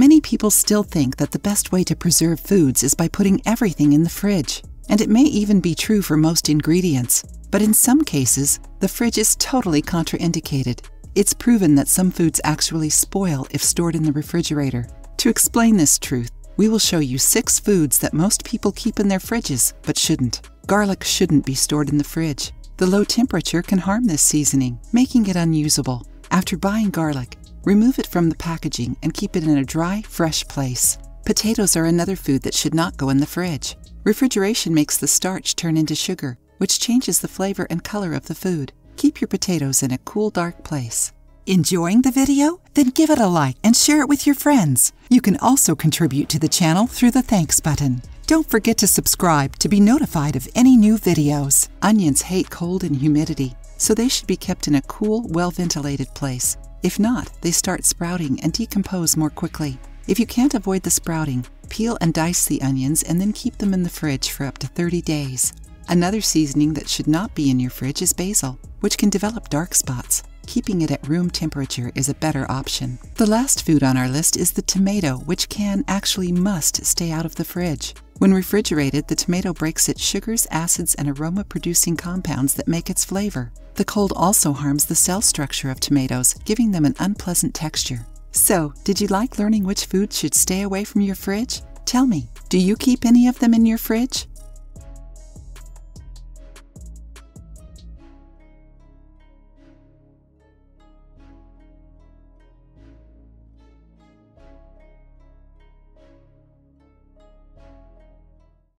Many people still think that the best way to preserve foods is by putting everything in the fridge, and it may even be true for most ingredients. But in some cases, the fridge is totally contraindicated. It's proven that some foods actually spoil if stored in the refrigerator. To explain this truth, we will show you six foods that most people keep in their fridges but shouldn't. Garlic shouldn't be stored in the fridge. The low temperature can harm this seasoning, making it unusable. After buying garlic, remove it from the packaging and keep it in a dry, fresh place. Potatoes are another food that should not go in the fridge. Refrigeration makes the starch turn into sugar, which changes the flavor and color of the food. Keep your potatoes in a cool, dark place. Enjoying the video? Then give it a like and share it with your friends. You can also contribute to the channel through the thanks button. Don't forget to subscribe to be notified of any new videos. Onions hate cold and humidity, so they should be kept in a cool, well ventilated place. If not, they start sprouting and decompose more quickly. If you can't avoid the sprouting, peel and dice the onions and then keep them in the fridge for up to 30 days. Another seasoning that should not be in your fridge is basil, which can develop dark spots keeping it at room temperature is a better option. The last food on our list is the tomato, which can, actually must, stay out of the fridge. When refrigerated, the tomato breaks its sugars, acids, and aroma producing compounds that make its flavor. The cold also harms the cell structure of tomatoes, giving them an unpleasant texture. So, did you like learning which foods should stay away from your fridge? Tell me, do you keep any of them in your fridge?